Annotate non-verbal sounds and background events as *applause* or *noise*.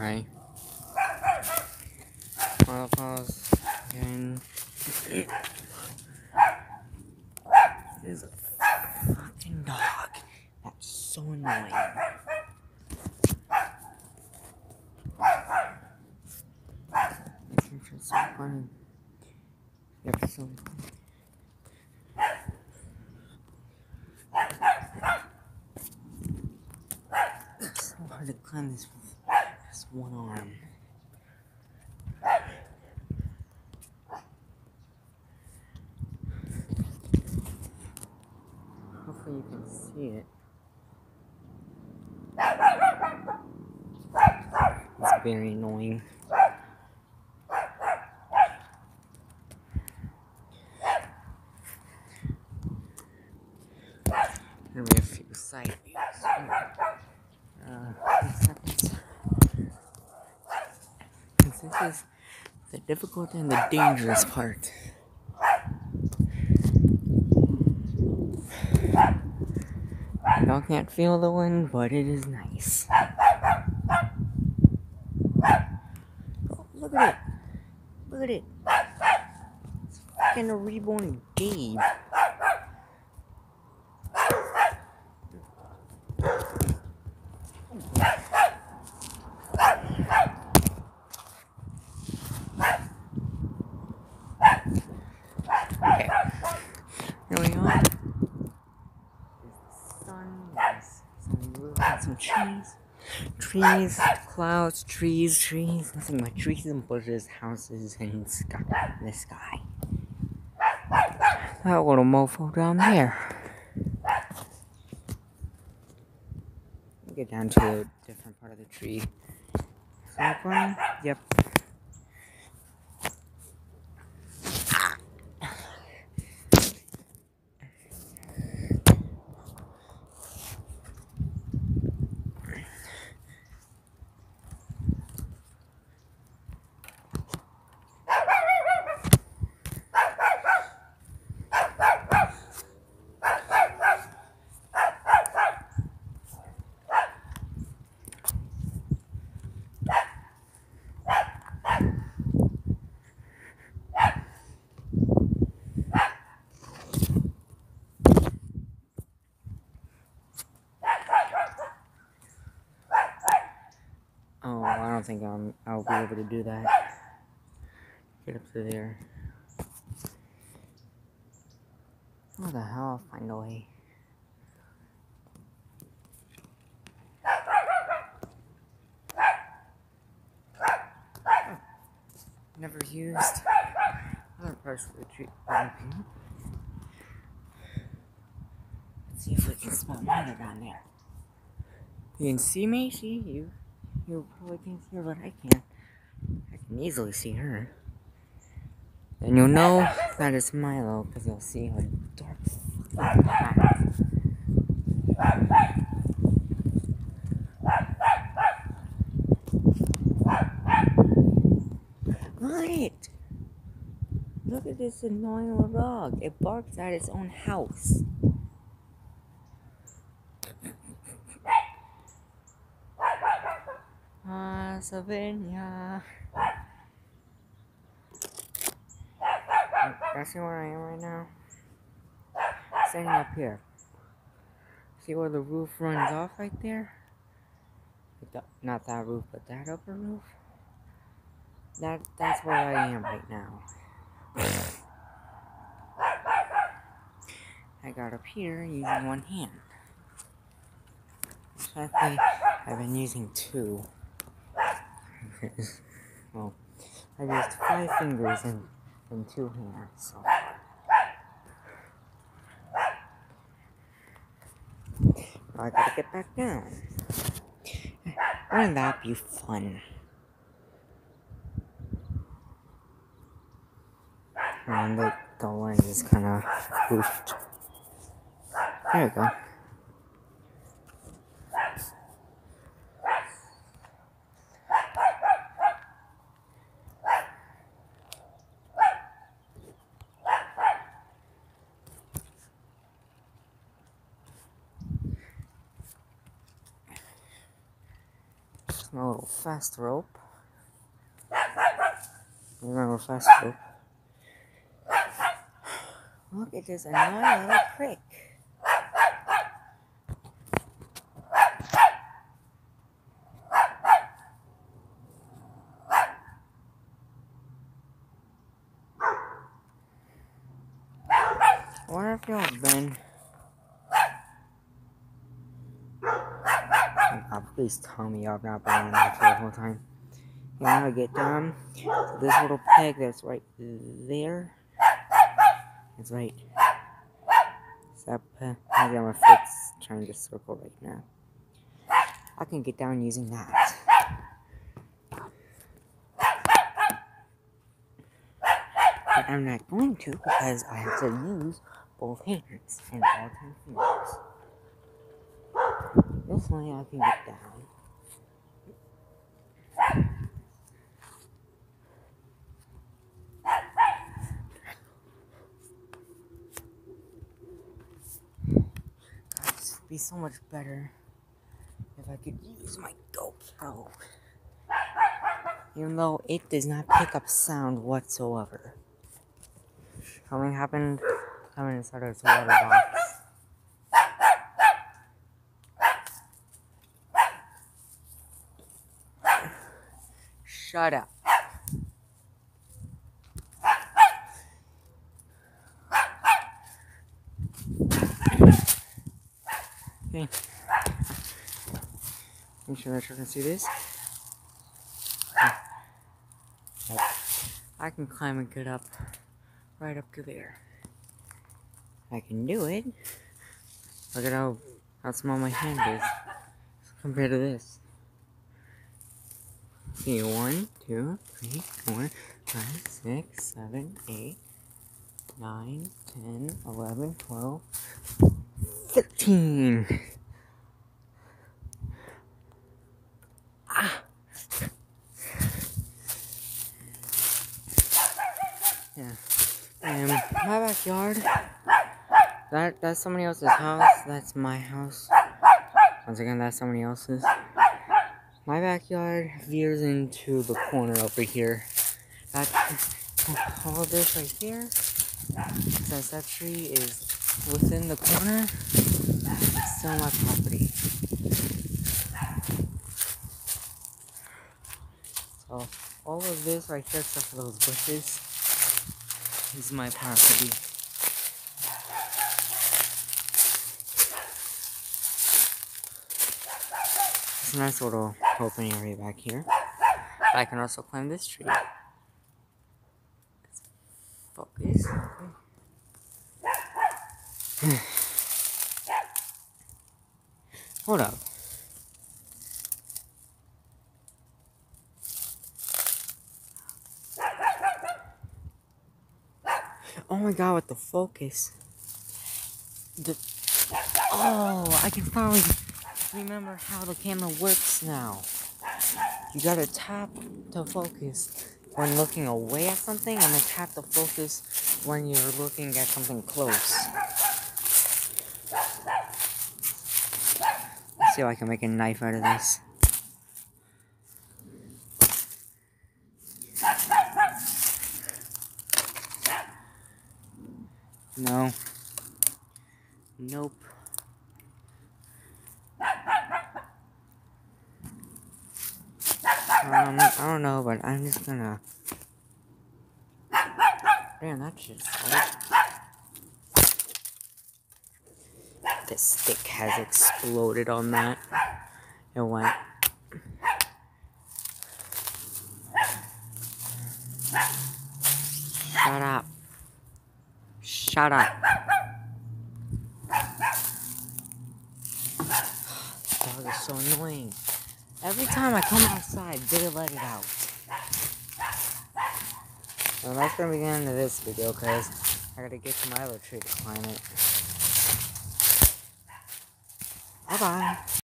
Alright. Waterfalls again. There's a fucking dog. That's so annoying. It's so funny. Yep, so hard to climb this just one arm. Hopefully you can see it. It's very annoying. Here we have a few side views. Uh, few seconds. 'Cause This is the difficult and the dangerous part. Y'all can't feel the wind, but it is nice. Look at it. Look at it. It's fucking a reborn Gabe. Okay. Here we are. There's the sun, there's some roof and some trees. Trees, clouds, trees, trees, nothing but trees and bushes, houses, and sky. The sky. That little mofo down there. Get down to a different part of the tree. Yep. Oh, I don't think I'm, I'll be able to do that. Get up to there. How the hell? I'll find a way. Never used other parts of the tree. Okay. Let's see if we can spot mother down there. You can see me? See you? You probably can't see her, but I can. I can easily see her. And you'll know that it's Milo because you'll see her dark it! Look at this annoying little dog. It barks at its own house. Ah, Savannah. That's where I am right now. Standing up here. See where the roof runs off right there? Not that roof, but that upper roof. That that's where I am right now. I got up here using one hand. Exactly, I've been using two. *laughs* well, I used five fingers and, and two hands, so. I gotta get back down. Wouldn't that be fun? And the, the lens is kind of goofed. There we go. My little fast rope. Here's my little fast rope. Look, it is another little crick. Where have y'all been? Oh, please tell me y'all not for the whole time. Now to get down to this little peg that's right there. It's right. Stop. Uh, maybe my foot's trying to circle right now. I can get down using that. But I'm not going to because I have to use both hands and all ten fingers. This way I can get down. Be so much better if I could use my GoPro. Even though it does not pick up sound whatsoever. Something happened coming inside of this water box. Shut up. Okay. Make sure that you can see this. I can climb and get up right up to there. I can do it. Look at how, how small my hand is compared to this. See, one, two, three, four, five, six, seven, eight, nine, ten, eleven, twelve, thirteen. Ah. Yeah. And my backyard. That that's somebody else's house. That's my house. Once again, that's somebody else's. My backyard veers into the corner over here. That all of this right here, since that tree is within the corner, it's still my property. So all of this right here, except for those bushes, is my property. It's a nice little open area back here. But I can also climb this tree. Focus. *sighs* Hold up. Oh my god, with the focus. The Oh, I can finally remember how the camera works now. You gotta tap to focus when looking away at something, and then tap to focus when you're looking at something close. Let's see if I can make a knife out of this. No. Nope. Um, I don't know, but I'm just gonna. Damn, that shit's hard. The stick has exploded on that. It went. Shut up. Shut up. *sighs* This Dog is so annoying. Every time I come outside, they let it out. Well, that's gonna be the end of this video, because I gotta get to my other tree to climb it. Bye-bye.